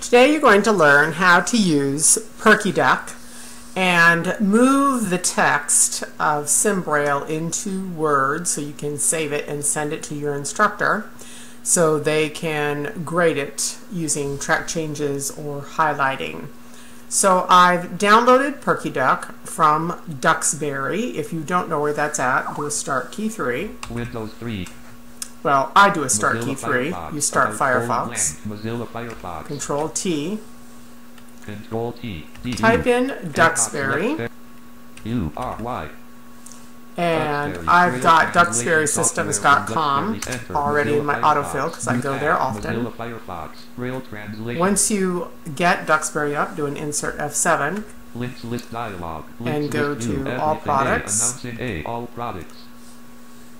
Today you're going to learn how to use PerkyDuck and move the text of SimBraille into Word so you can save it and send it to your instructor so they can grade it using track changes or highlighting. So I've downloaded PerkyDuck from Duxbury. If you don't know where that's at, do a start key 3. Windows 3. Well, I do a start Mozilla key 3. Firefox. You start Firefox. blank. Mozilla Firefox. Control T. Control T. D. Type in Duxbury. U R Y. And Duxbury. I've got duxburysystems.com already in my autofill because I go there often. Mozilla Firefox. Braille translation. Once you get Duxbury up, do an insert F7 Links list dialog. And go to all products. Announcing A. All products.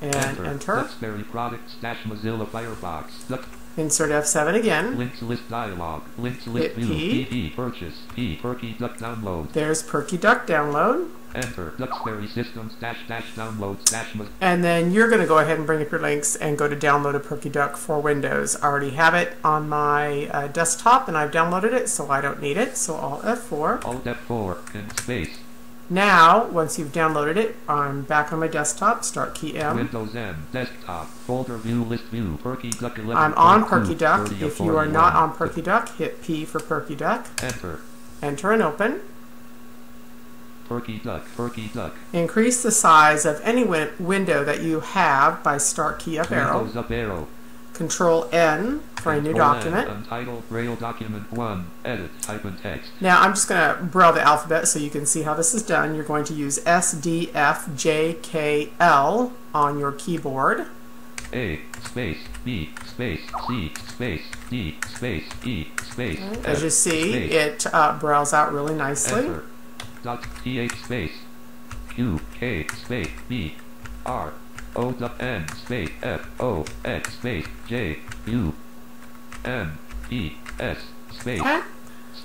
And enter. Duxbury products dash Mozilla Firefox. Duck. Insert F7 again. Links list dialog. Links list Hit view. P. PP purchase. P. Perky duck download. There's Perky Duck download. Enter. Duxbury systems dash dash downloads dash And then you're going to go ahead and bring up your links and go to download a Perky Duck for Windows. I already have it on my uh, desktop and I've downloaded it, so I don't need it. So Alt F4. Alt F4 in space. Now, once you've downloaded it, I'm back on my desktop. Start key M. Windows M. Desktop. Folder view list view. Perky duck 11. I'm on 30 PerkyDuck. If you are not 41. on PerkyDuck, hit P for PerkyDuck. Enter. Enter and open. Perky duck. Perky duck. Increase the size of any win- window that you have by start key up arrow. Windows up arrow. Control N for a new document. Untitled Braille document 1. Edit. Type in text. Now I'm just going to braille the alphabet so you can see how this is done. You're going to use S, D, F, J, K, L on your keyboard. A. Space. B. Space. C. Space. D. Space. E. Space. As you see, space. it uh, brailles out really nicely. Enter. Dot th space q k space b r o dot n space f o x space j u n e s space. Okay.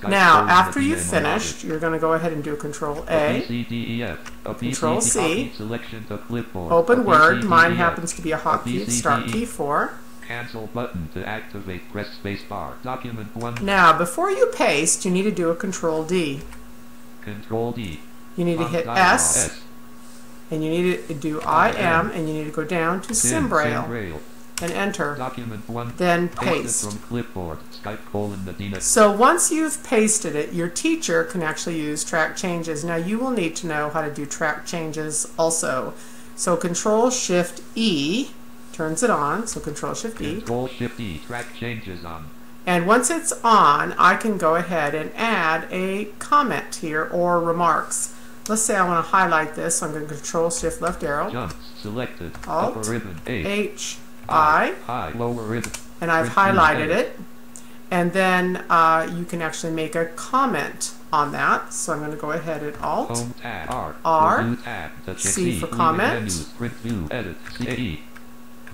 Now, after you've finished, you're going to go ahead and do Control A, A. B, C, D, E, F. A, B, Control C, C. D, copy selection to clipboard. Open Word. Mine happens to be a hotkey. Start key 4. Cancel button to activate. Press space bar. Document 1. Now, before you paste, you need to do a Control D. Control D. You need to hit S, and you need to do I M, and you need to go down to Sim, SimBraille and enter. Document 1. Then Paste paste. from clipboard. Skype colon Medina. So once you've pasted it, your teacher can actually use track changes. Now you will need to know how to do track changes also. So Control Shift E turns it on. So Control Shift E. Control Shift E. Track changes on. And once it's on, I can go ahead and add a comment here or remarks. Let's say I want to highlight this. I'm going to Control Shift Left arrow. Selected. Alt, Upper ribbon. A. H I. Lower ribbon. and I've view highlighted edit. it. And then uh, you can actually make a comment on that. So I'm going to go ahead and Alt. Home tab. R. R. Review tab. C for comment. Menus. Print view. Edit. C. E.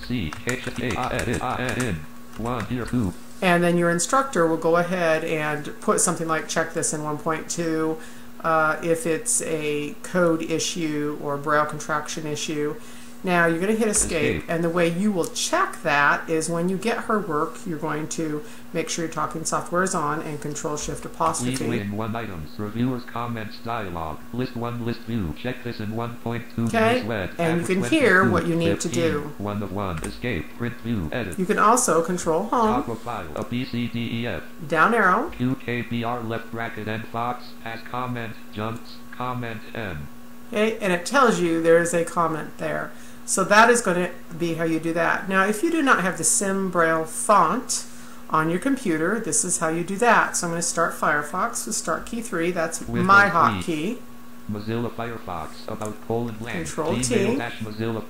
C. H. A. I. Edit. One. Here. Two. And then your instructor will go ahead and put something like check this in 1.2 uh, if it's a code issue or brow contraction issue. Now you're going to hit escape, Escape. and the way you will check that is when you get her work, you're going to make sure your talking software is on and Control Shift apostrophe. in one items. Reviewers comments dialog. List one. List view. Check this in 1.2. Okay, and you can hear what you need to do. One of one. Escape. Print view. Edit. You can also Control Home, Top of file. A B C D E F. down arrow, QKBR left bracket and Fox as comment jumps comment N. Okay, and it tells you there is a comment there. So that is going to be how you do that. Now, if you do not have the Sim Braille font on your computer, this is how you do that. So I'm going to start Firefox with Start key 3. That's Windows my hotkey. Mozilla Firefox about colon blank. Control T. Mozilla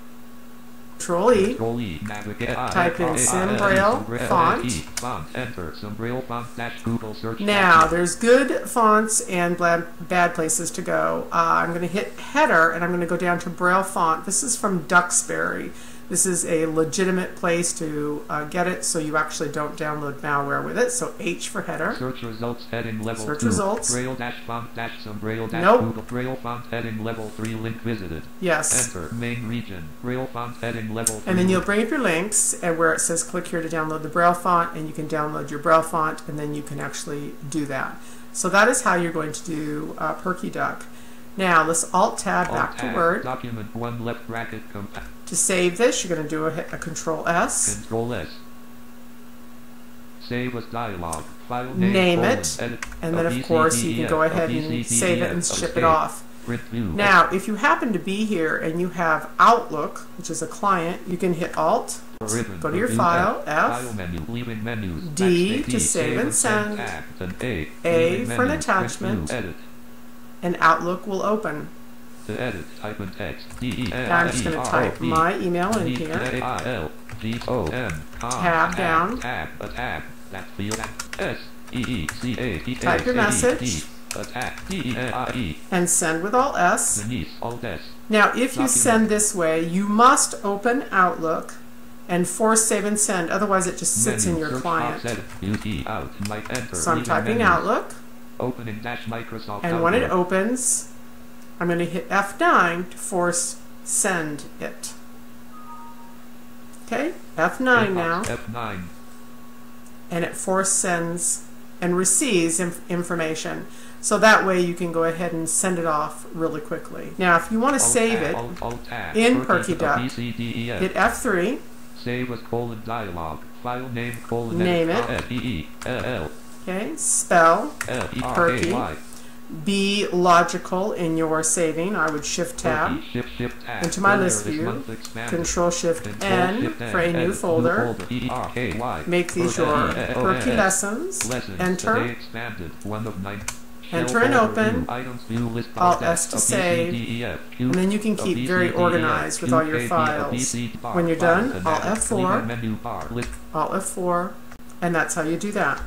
Control E. Control E. Navigate. Type in Sim Braille font. Font. Enter. Font dash Google search. Now, there's good fonts and bad places to go. Uh, I'm going to hit header and I'm going to go down to Braille font. This is from Duxbury. This is a legitimate place to uh, get it, so you actually don't download malware with it. So H for header. Search results heading level Search 2. results. Braille dash font dash some Braille dash Nope. Google Braille font heading level 3 link visited. Yes. Enter main region. Braille font heading level 3. And then you'll bring up your links and where it says click here to download the Braille font and you can download your Braille font and then you can actually do that. So that is how you're going to do uh, PerkyDuck. Now let's Alt Tab Alt back to Word. Document 1 left bracket compact. To save this, you're going to do a, a Control S. Control S. Save as dialog. File name. Name it, edit, And then of course you can go ahead and save it and ship it off. Now, if you happen to be here and you have Outlook, which is a client, you can hit Alt, go to your file, File F, menu. Leaving menus. D to save and send. A for an attachment. And Outlook will open. To edit, type in text. D N Now I'm just going to type my email in here. L G O N Tab down. Tab, tab, that field, S E E C A T A Type your message. D, attack, D N I and send with Alt S. Denise, Alt S, Now, if you send this way, you must open Outlook and force save and send, otherwise it just sits in your client. box, edit, view key, out, might enter, So I'm typing Outlook, opening dash Microsoft and when it opens, I'm going to hit F9 to force send it. Okay, F9 Inbox, now, F9, and it force sends and receives inf- information. So that way you can go ahead and send it off really quickly. Now, if you want to Alt save it, Alt, Alt tab, in Perky, PerkyDuck, B, C, D, E, F. hit F3, Save as colon dialog. File name colon Name it. F L L okay, spell, Perky. Be logical in your saving. I would Shift Tab, Perky, Shift Shift Tab. into my list view, control shift N, Shift for a new folder. E R K Y. Make these your Perky lessons. Lessons. Enter. Today. One of nine. Enter and open. view. Items view list. Alt S to save. A, B, C, D, F, Q, And then you can keep very C, D, F, organized with all your A, B, a, files. B, C, bar, When you're done, Alt. F4. Leaving menu bar. List Alt F4, and that's how you do that.